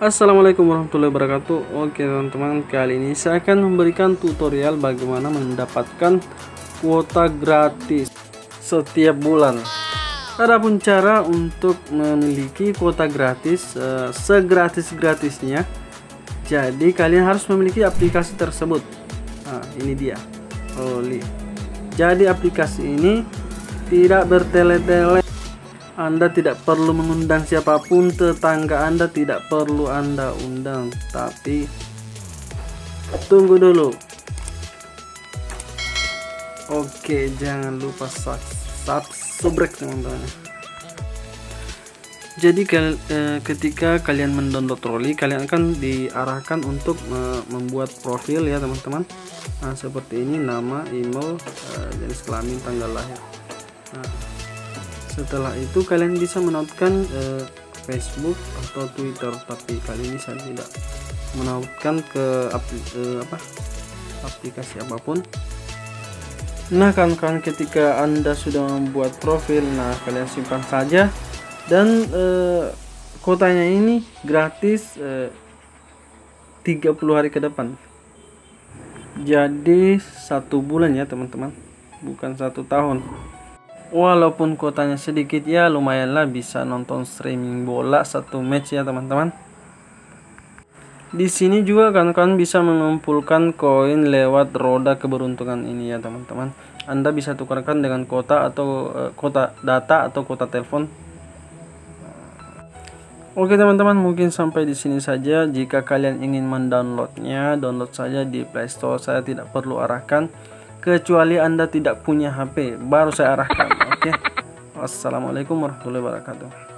Assalamualaikum warahmatullahi wabarakatuh. Oke teman-teman kali ini saya akan memberikan tutorial bagaimana mendapatkan kuota gratis setiap bulan. Adapun cara untuk memiliki kuota gratis uh, segratis-gratisnya Jadi kalian harus memiliki aplikasi tersebut. Nah ini dia. Oli Jadi aplikasi ini tidak bertele-tele anda tidak perlu mengundang siapa pun, tetangga Anda tidak perlu Anda undang, tapi tunggu dulu. Oke, jangan lupa subscribe teman-teman. Jadi eh, ketika kalian mendownload Trolli, kalian akan diarahkan untuk membuat profil ya teman-teman. Nah seperti ini nama, email, eh, jenis kelamin, tanggal lahir. Nah, setelah itu kalian bisa menautkan eh, Facebook atau Twitter. Tapi kali ini saya tidak menautkan ke eh, apa aplikasi apa pun. Nah kawan-kawan ketika anda sudah membuat profil nah kalian simpan saja. Dan eh, kotanya ini gratis eh, 30 hari ke depan. Jadi satu bulan ya teman-teman. Bukan satu tahun walaupun kuotanya sedikit ya lumayanlah bisa nonton streaming bola satu match ya teman-teman. Di sini juga kan kan bisa mengumpulkan koin lewat roda keberuntungan ini ya teman-teman. Anda bisa tukarkan dengan kota atau uh, kota data atau kota telepon. Oke teman-teman mungkin sampai di sini saja. Jika kalian ingin mendownloadnya download saja di Playstore saya tidak perlu arahkan kecuali Anda tidak punya HP baru saya arahkan oke okay? Wassalamualaikum warahmatullahi wabarakatuh